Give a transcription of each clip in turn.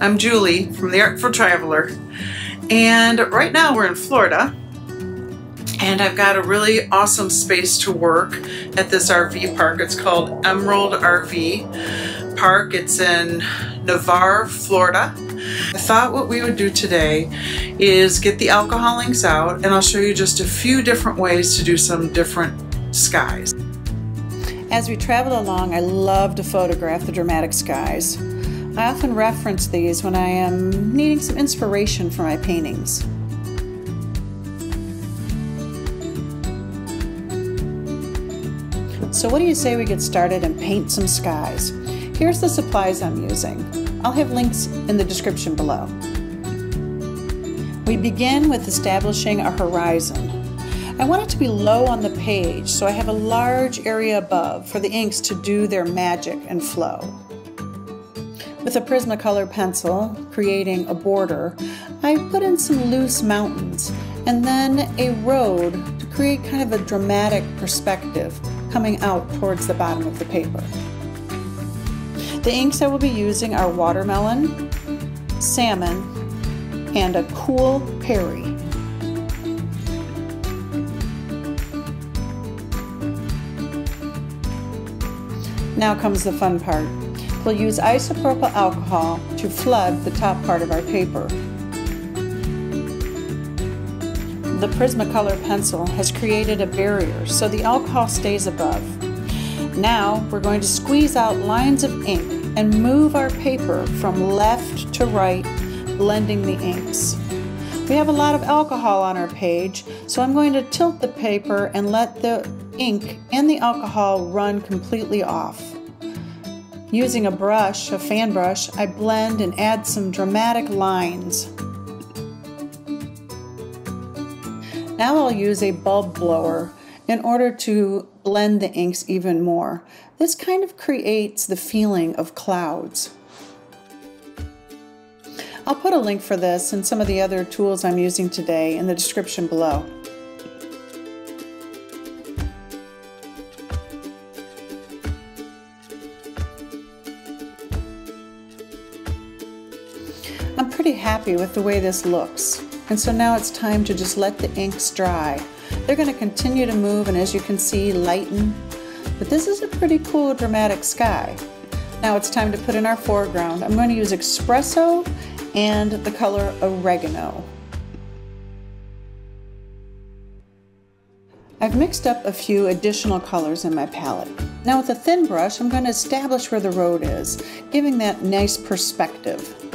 I'm Julie from the Artful Traveler and right now we're in Florida and I've got a really awesome space to work at this RV park. It's called Emerald RV Park. It's in Navarre, Florida. I thought what we would do today is get the alcohol inks out and I'll show you just a few different ways to do some different skies. As we travel along, I love to photograph the dramatic skies. I often reference these when I am needing some inspiration for my paintings. So what do you say we get started and paint some skies? Here's the supplies I'm using. I'll have links in the description below. We begin with establishing a horizon. I want it to be low on the page so I have a large area above for the inks to do their magic and flow. With a Prismacolor pencil, creating a border, I put in some loose mountains and then a road to create kind of a dramatic perspective coming out towards the bottom of the paper. The inks I will be using are watermelon, salmon, and a cool Peri. Now comes the fun part. We'll use isopropyl alcohol to flood the top part of our paper. The Prismacolor pencil has created a barrier so the alcohol stays above. Now we're going to squeeze out lines of ink and move our paper from left to right, blending the inks. We have a lot of alcohol on our page, so I'm going to tilt the paper and let the ink and the alcohol run completely off. Using a brush, a fan brush, I blend and add some dramatic lines. Now I'll use a bulb blower in order to blend the inks even more. This kind of creates the feeling of clouds. I'll put a link for this and some of the other tools I'm using today in the description below. I'm pretty happy with the way this looks. And so now it's time to just let the inks dry. They're going to continue to move and as you can see lighten. But this is a pretty cool dramatic sky. Now it's time to put in our foreground. I'm going to use espresso and the color oregano. I've mixed up a few additional colors in my palette. Now with a thin brush, I'm going to establish where the road is, giving that nice perspective.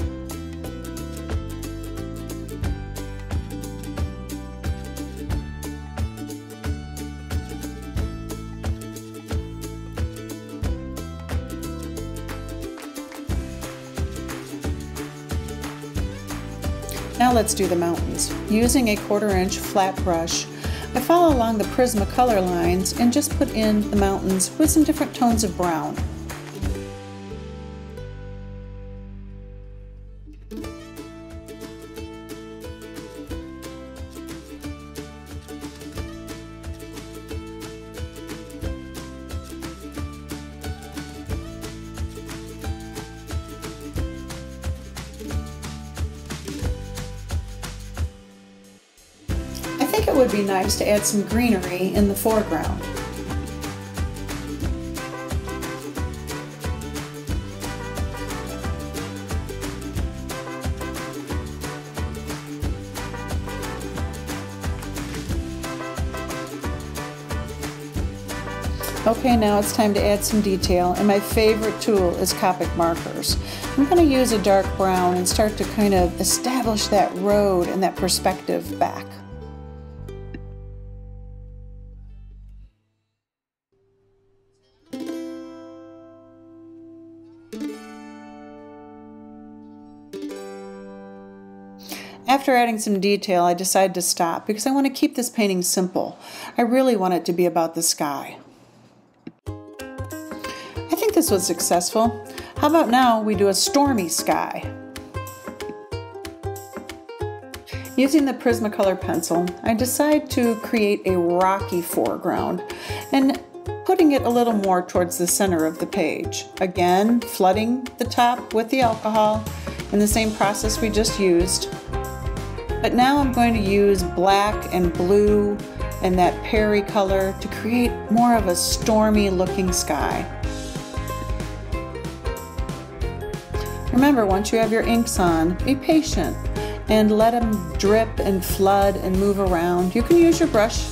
Now let's do the mountains. Using a quarter inch flat brush, I follow along the Prismacolor lines and just put in the mountains with some different tones of brown. Would be nice to add some greenery in the foreground. Okay, now it's time to add some detail, and my favorite tool is Copic markers. I'm going to use a dark brown and start to kind of establish that road and that perspective back. After adding some detail, I decided to stop because I want to keep this painting simple. I really want it to be about the sky. I think this was successful. How about now we do a stormy sky? Using the Prismacolor pencil, I decide to create a rocky foreground and putting it a little more towards the center of the page. Again, flooding the top with the alcohol in the same process we just used. But now I'm going to use black and blue and that Peri color to create more of a stormy looking sky. Remember, once you have your inks on, be patient and let them drip and flood and move around. You can use your brush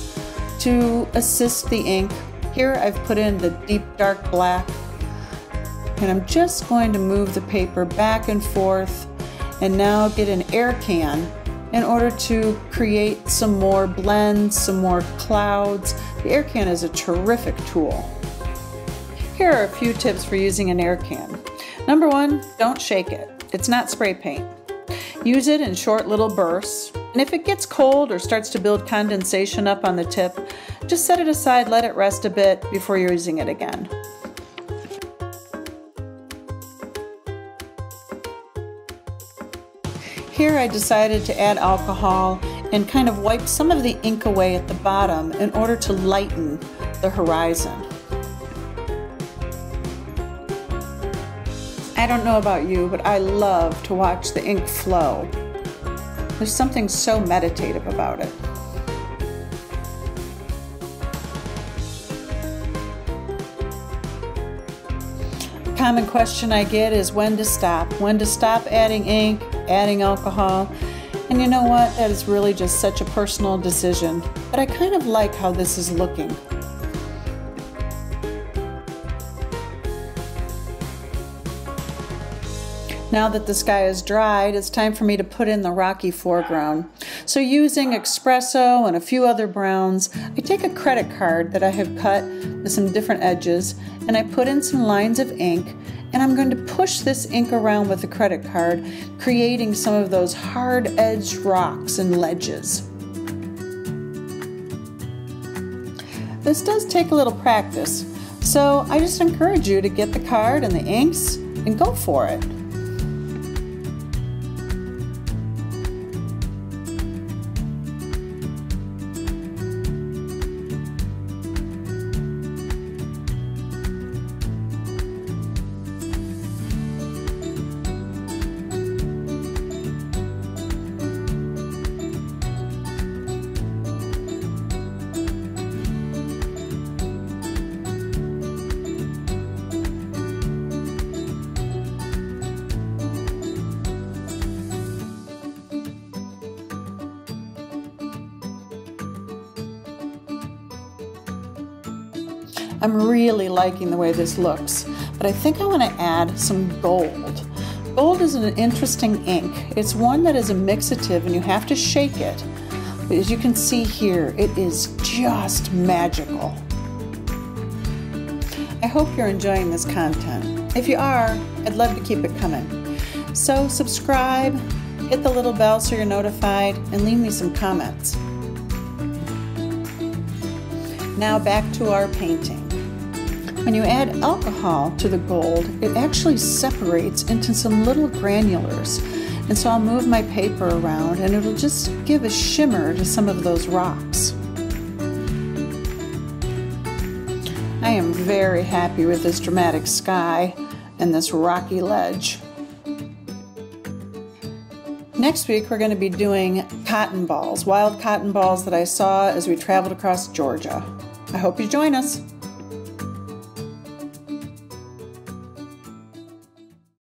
to assist the ink. Here I've put in the deep dark black and I'm just going to move the paper back and forth and now get an air can in order to create some more blends, some more clouds. The air can is a terrific tool. Here are a few tips for using an air can. Number one, don't shake it. It's not spray paint. Use it in short little bursts, and if it gets cold or starts to build condensation up on the tip, just set it aside, let it rest a bit before you're using it again. Here I decided to add alcohol and kind of wipe some of the ink away at the bottom in order to lighten the horizon. I don't know about you, but I love to watch the ink flow. There's something so meditative about it. A common question I get is when to stop. When to stop adding ink, adding alcohol. And you know what? That is really just such a personal decision. But I kind of like how this is looking. Now that the sky is dried, it's time for me to put in the rocky foreground. So using espresso and a few other browns, I take a credit card that I have cut with some different edges and I put in some lines of ink and I'm going to push this ink around with the credit card, creating some of those hard edged rocks and ledges. This does take a little practice, so I just encourage you to get the card and the inks and go for it. I'm really liking the way this looks, but I think I want to add some gold. Gold is an interesting ink. It's one that is a mixative and you have to shake it. But as you can see here, it is just magical. I hope you're enjoying this content. If you are, I'd love to keep it coming. So subscribe, hit the little bell so you're notified, and leave me some comments. Now back to our painting. When you add alcohol to the gold, it actually separates into some little granulars. And so I'll move my paper around and it'll just give a shimmer to some of those rocks. I am very happy with this dramatic sky and this rocky ledge. Next week we're going to be doing cotton balls, wild cotton balls that I saw as we traveled across Georgia. I hope you join us.